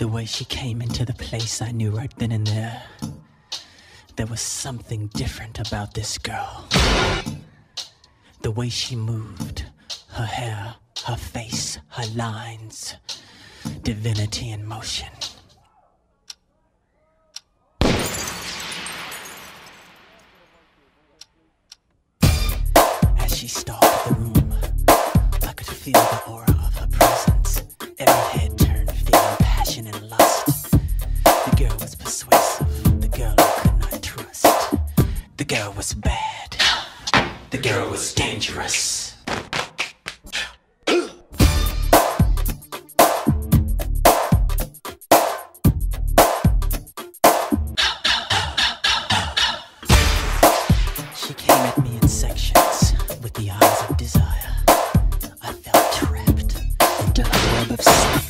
The way she came into the place, I knew right then and there. There was something different about this girl. The way she moved, her hair, her face, her lines. Divinity in motion. As she stalked the room, I could feel the aura. was bad. The girl was dangerous. She came at me in sections with the eyes of desire. I felt trapped into a web of